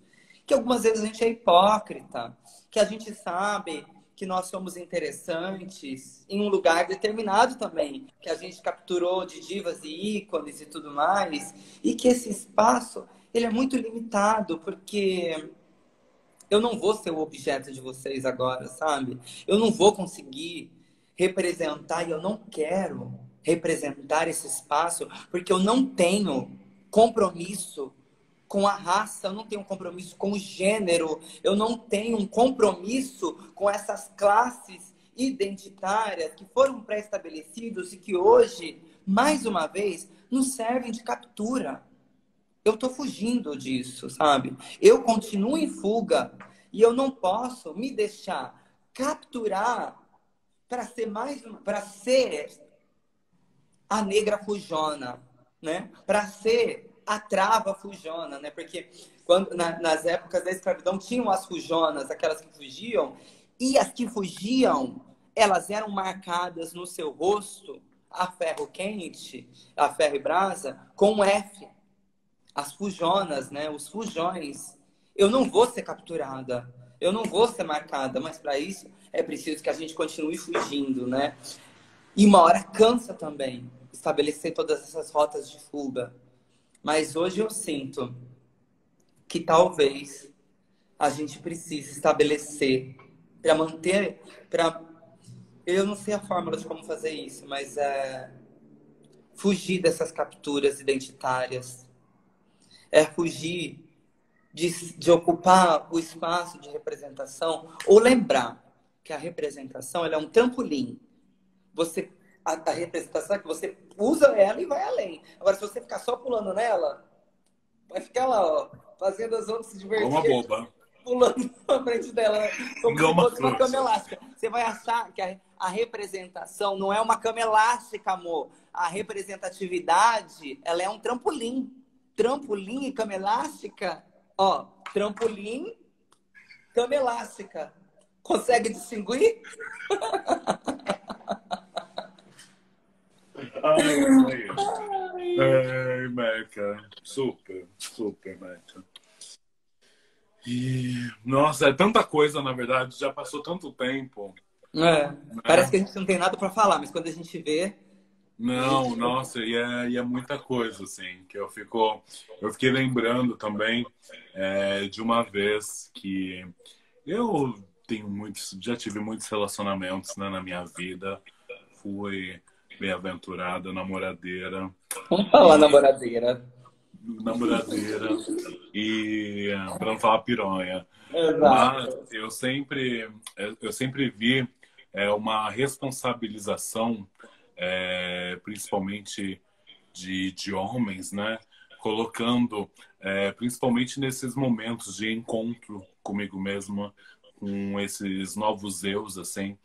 que algumas vezes a gente é hipócrita, que a gente sabe que nós somos interessantes em um lugar determinado também, que a gente capturou de divas e ícones e tudo mais, e que esse espaço ele é muito limitado, porque eu não vou ser o objeto de vocês agora, sabe? Eu não vou conseguir representar e eu não quero representar esse espaço porque eu não tenho compromisso com a raça, eu não tenho um compromisso com o gênero, eu não tenho um compromisso com essas classes identitárias que foram pré-estabelecidos e que hoje, mais uma vez, nos servem de captura. Eu estou fugindo disso, sabe? Eu continuo em fuga e eu não posso me deixar capturar para ser mais para ser a negra fujona, né? Para ser a trava fujona, né? Porque quando, na, nas épocas da escravidão tinham as fujonas, aquelas que fugiam, e as que fugiam, elas eram marcadas no seu rosto a ferro quente, a ferro e brasa, com um F. As fujonas, né? Os fujões. Eu não vou ser capturada, eu não vou ser marcada, mas para isso é preciso que a gente continue fugindo, né? E uma hora cansa também estabelecer todas essas rotas de fuga. Mas hoje eu sinto que talvez a gente precise estabelecer para manter, para eu não sei a fórmula de como fazer isso, mas é fugir dessas capturas identitárias, é fugir de, de ocupar o espaço de representação ou lembrar que a representação é um trampolim. Você a, a representação é que você usa ela e vai além. Agora, se você ficar só pulando nela, vai ficar lá, ó, fazendo as outras se divertir. Uma boba. Pulando na frente dela, como se fosse uma cama elástica. Você vai achar que a, a representação não é uma cama elástica, amor. A representatividade, ela é um trampolim. Trampolim e cama elástica, ó, trampolim, cama elástica. Consegue distinguir? Ai, ai, Meca. Super, super, Meca. E, nossa, é tanta coisa, na verdade, já passou tanto tempo. É, parece que a gente não tem nada para falar, mas quando a gente vê. Não, gente... nossa, e é, e é muita coisa, assim, que eu fico. Eu fiquei lembrando também é, de uma vez que eu tenho muitos, já tive muitos relacionamentos né, na minha vida. Fui bem-aventurada, namoradeira. Vamos falar namoradeira. Namoradeira. e para não falar pironha. Exato. Mas eu sempre, eu sempre vi é, uma responsabilização, é, principalmente de, de homens, né? Colocando, é, principalmente nesses momentos de encontro comigo mesma, com esses novos eus, assim,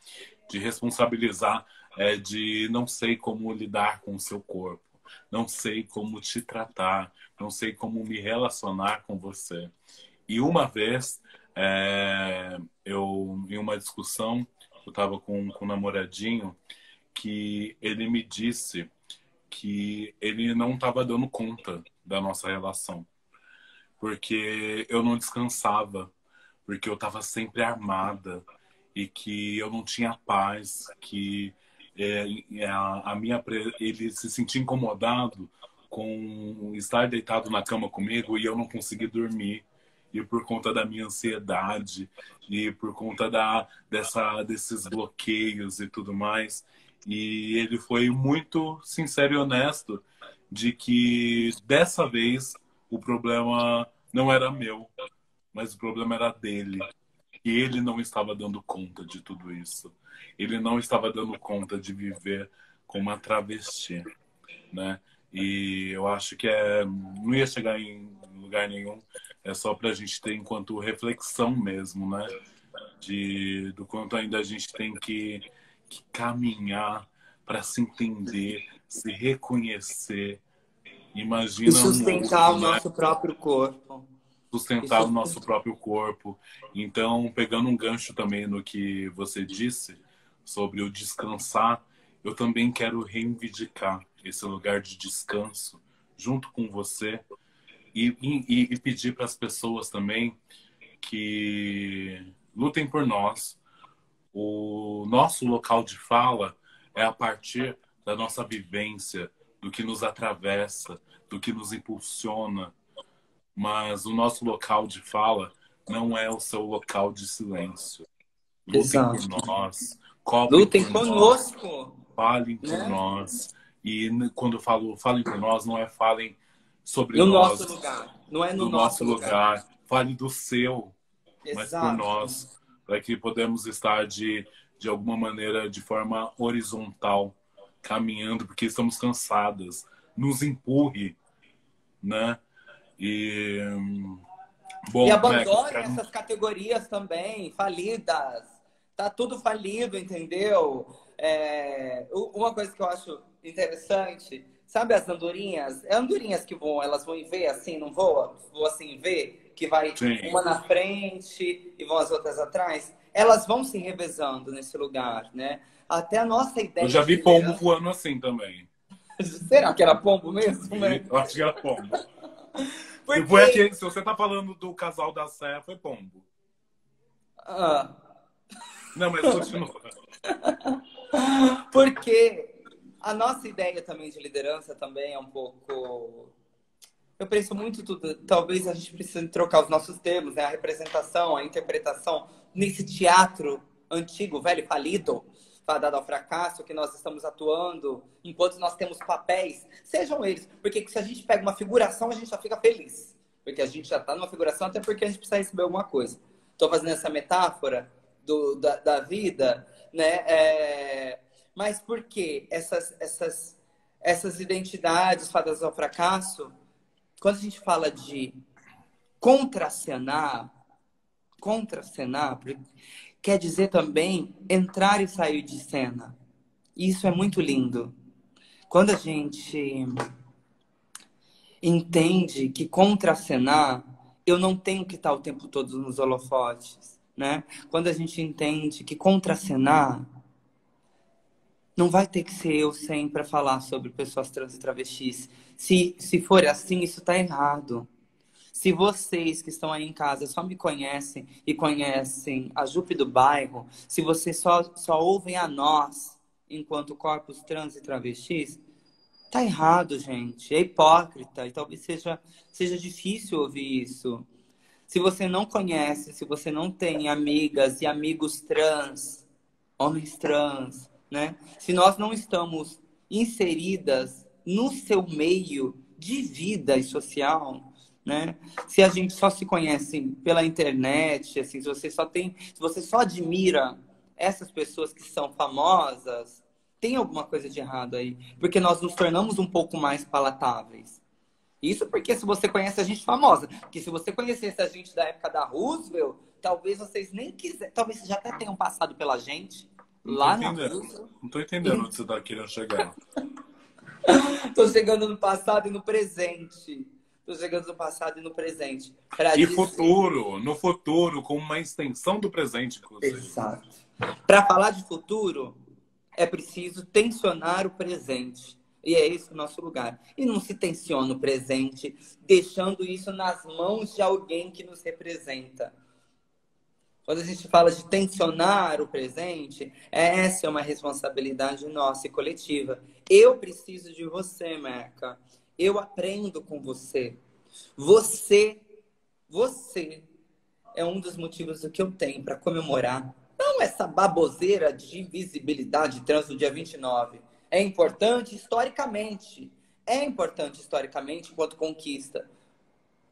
de responsabilizar é, de não sei como lidar com o seu corpo, não sei como te tratar, não sei como me relacionar com você. E uma vez, é, eu em uma discussão, eu estava com, com um namoradinho, que ele me disse que ele não estava dando conta da nossa relação, porque eu não descansava, porque eu estava sempre armada e que eu não tinha paz, que é, é, a, a, minha ele se sentia incomodado com estar deitado na cama comigo e eu não conseguir dormir. E por conta da minha ansiedade e por conta da dessa desses bloqueios e tudo mais. E ele foi muito sincero e honesto de que dessa vez o problema não era meu mas o problema era dele e ele não estava dando conta de tudo isso ele não estava dando conta de viver com uma travesti, né? E eu acho que é, não ia chegar em lugar nenhum, é só para a gente ter enquanto reflexão mesmo, né? De, do quanto ainda a gente tem que, que caminhar para se entender, se reconhecer. Imagina e sustentar o né? nosso próprio corpo. Sustentar o nosso próprio corpo. Então, pegando um gancho também no que você disse, sobre o descansar, eu também quero reivindicar esse lugar de descanso junto com você e, e, e pedir para as pessoas também que lutem por nós, o nosso local de fala é a partir da nossa vivência, do que nos atravessa, do que nos impulsiona. Mas o nosso local de fala não é o seu local de silêncio. Lutem Exato. por nós. Lutem por conosco. Nós, falem por né? nós. E quando eu falo falem por nós, não é falem sobre no nós. No nosso lugar. Não é no, no nosso, nosso lugar. lugar. Fale do seu. Exato. Mas por nós. Para que podemos estar de, de alguma maneira, de forma horizontal, caminhando, porque estamos cansadas. Nos empurre, né? E Bom, e abandone né, essas categorias também, falidas. Tá tudo falido, entendeu? É... Uma coisa que eu acho interessante, sabe as andorinhas? É andorinhas que voam, elas vão em V assim, não voam? Voam assim em V, que vai Sim. uma na frente e vão as outras atrás. Elas vão se revezando nesse lugar, né? Até a nossa ideia. Eu já vi pombo voando assim também. Será que era pombo mesmo? Né? Eu acho que era pombo. Porque... Foi aquele, se você tá falando do casal da Sé, foi pombo. Ah. Não, mas continua. Porque a nossa ideia também de liderança também é um pouco. Eu penso muito tudo. Talvez a gente precise trocar os nossos termos, né? A representação, a interpretação nesse teatro antigo, velho, falido, fadado ao fracasso, que nós estamos atuando, enquanto nós temos papéis, sejam eles. Porque se a gente pega uma figuração, a gente já fica feliz. Porque a gente já está numa figuração, até porque a gente precisa receber alguma coisa. Estou fazendo essa metáfora do, da, da vida, né? É... Mas por que essas, essas, essas identidades fadadas ao fracasso, quando a gente fala de contracenar, contracenar, quer dizer também entrar e sair de cena. Isso é muito lindo. Quando a gente entende que contracenar, eu não tenho que estar o tempo todo nos holofotes, né? Quando a gente entende que contracenar não vai ter que ser eu sempre para falar sobre pessoas trans e travestis. Se, se for assim, isso está errado. Se vocês que estão aí em casa só me conhecem e conhecem a Jupe do bairro, se vocês só, só ouvem a nós enquanto corpos trans e travestis, tá errado, gente. É hipócrita e talvez seja, seja difícil ouvir isso. Se você não conhece, se você não tem amigas e amigos trans, homens trans, né? Se nós não estamos inseridas no seu meio de vida e social, né? Se a gente só se conhece pela internet, assim, se você só tem, se você só admira essas pessoas que são famosas, tem alguma coisa de errado aí, porque nós nos tornamos um pouco mais palatáveis. Isso porque se você conhece a gente famosa, porque se você conhecesse a gente da época da Roosevelt, talvez vocês nem quiserem, talvez vocês já até tenham passado pela gente não lá na Roosevelt. Não tô entendendo onde você tá querendo chegar. tô chegando no passado e no presente chegando no passado e no presente. E dizer... futuro, no futuro, como uma extensão do presente, inclusive. Exato. Para falar de futuro, é preciso tensionar o presente. E é esse o nosso lugar. E não se tensiona o presente, deixando isso nas mãos de alguém que nos representa. Quando a gente fala de tensionar o presente, essa é uma responsabilidade nossa e coletiva. Eu preciso de você, Meca. Eu aprendo com você. Você, você é um dos motivos que eu tenho para comemorar. Não essa baboseira de visibilidade trans do dia 29. É importante historicamente. É importante historicamente enquanto conquista.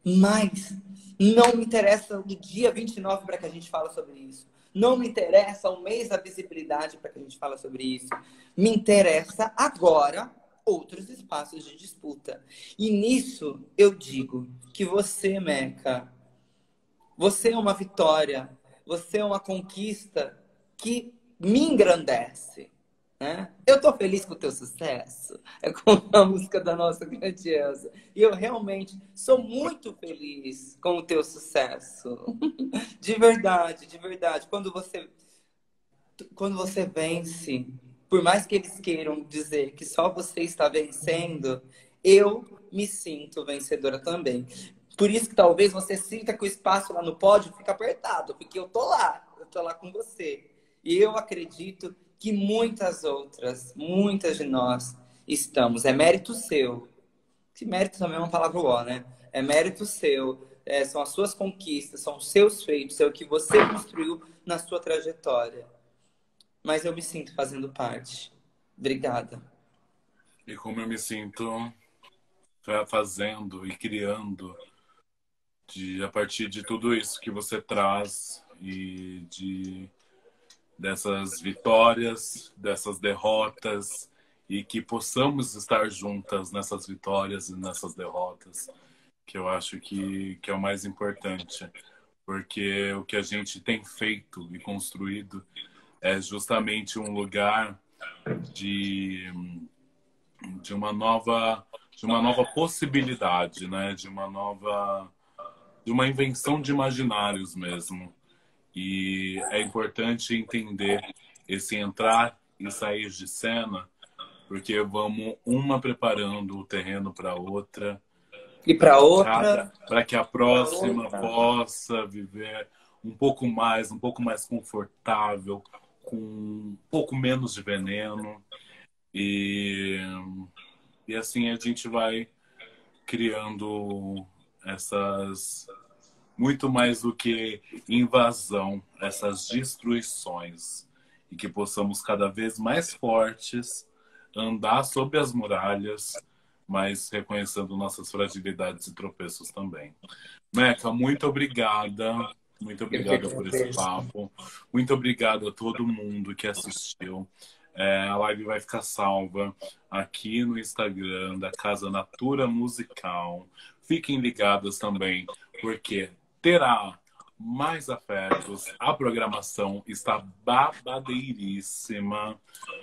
Mas não me interessa o dia 29 para que a gente fale sobre isso. Não me interessa o mês da visibilidade para que a gente fale sobre isso. Me interessa agora outros espaços de disputa. E nisso eu digo que você, Meca, você é uma vitória, você é uma conquista que me engrandece. Né? Eu estou feliz com o teu sucesso, é como a música da nossa grandiosa. E eu realmente sou muito feliz com o teu sucesso. De verdade, de verdade. Quando você, quando você vence, por mais que eles queiram dizer que só você está vencendo, eu me sinto vencedora também. Por isso que talvez você sinta que o espaço lá no pódio fica apertado, porque eu tô lá, eu tô lá com você. E eu acredito que muitas outras, muitas de nós estamos. É mérito seu. Que mérito também é uma palavra ó, né? É mérito seu. É, são as suas conquistas, são os seus feitos, é o que você construiu na sua trajetória. Mas eu me sinto fazendo parte. Obrigada. E como eu me sinto fazendo e criando de, a partir de tudo isso que você traz e de dessas vitórias, dessas derrotas e que possamos estar juntas nessas vitórias e nessas derrotas, que eu acho que, que é o mais importante, porque o que a gente tem feito e construído é justamente um lugar de, de uma nova de uma nova possibilidade, né? De uma nova de uma invenção de imaginários mesmo. E é importante entender esse entrar e sair de cena, porque vamos uma preparando o terreno para outra. E para outra. Para que a próxima possa viver um pouco mais, um pouco mais confortável, com um pouco menos de veneno. E, e assim a gente vai criando essas muito mais do que invasão, essas destruições e que possamos cada vez mais fortes andar sobre as muralhas, mas reconhecendo nossas fragilidades e tropeços também. Meca, muito obrigada. Muito obrigada por esse papo. Muito obrigado a todo mundo que assistiu. É, a live vai ficar salva aqui no Instagram da Casa Natura Musical. Fiquem ligados também, porque terá mais afetos. A programação está babadeiríssima.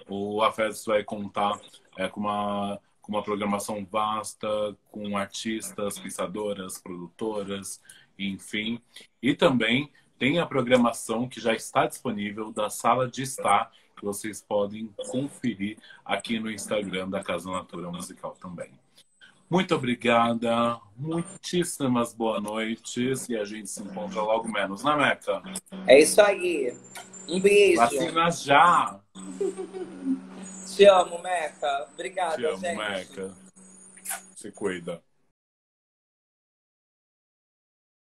O Afetos vai contar é, com, uma, com uma programação vasta, com artistas, pensadoras, produtoras, enfim. E também tem a programação que já está disponível da Sala de Estar, que vocês podem conferir aqui no Instagram da Casa Natura Musical também. Muito obrigada, muitíssimas boas noites e a gente se encontra logo menos na Meca. É isso aí. Um beijo. Vacina já. Te amo, Meca. Obrigada, Te amo, gente. Meca. Se cuida.